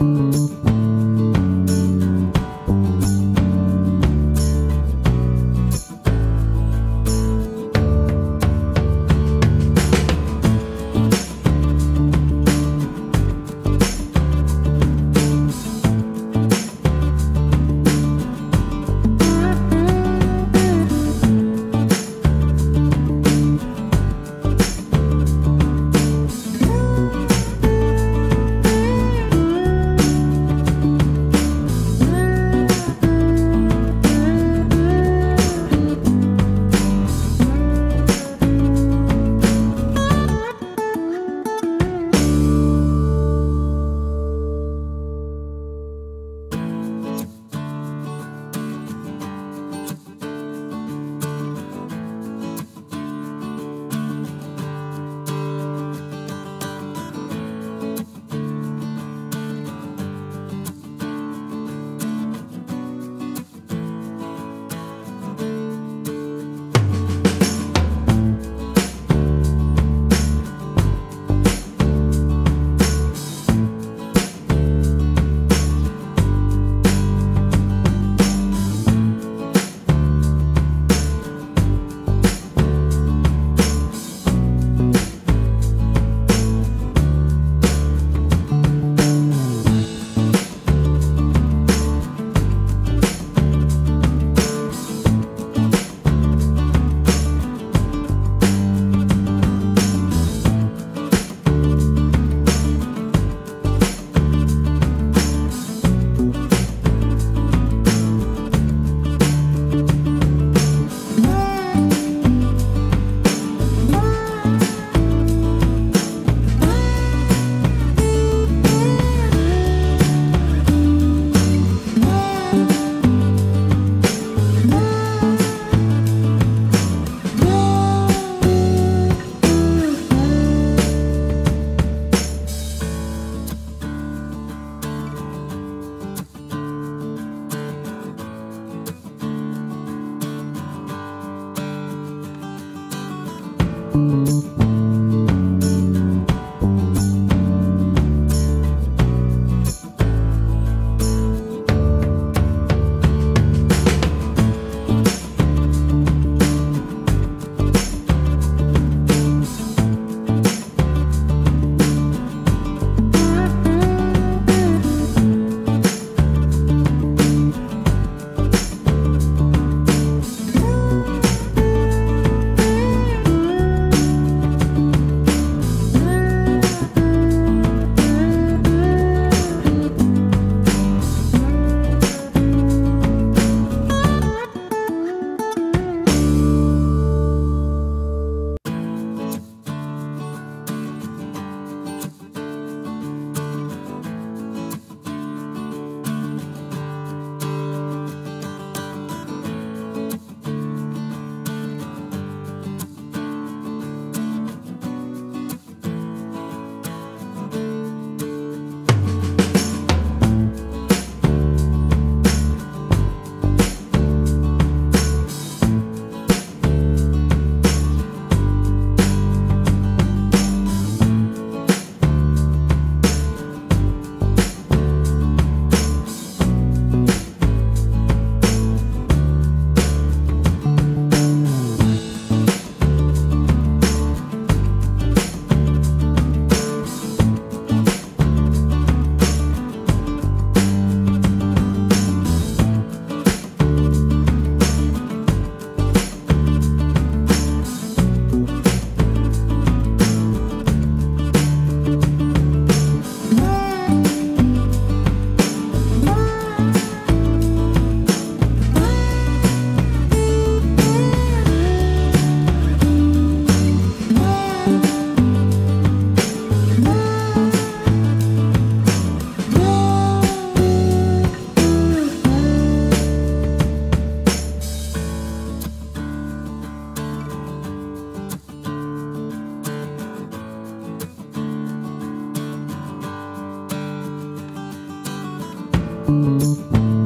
you. Thank you.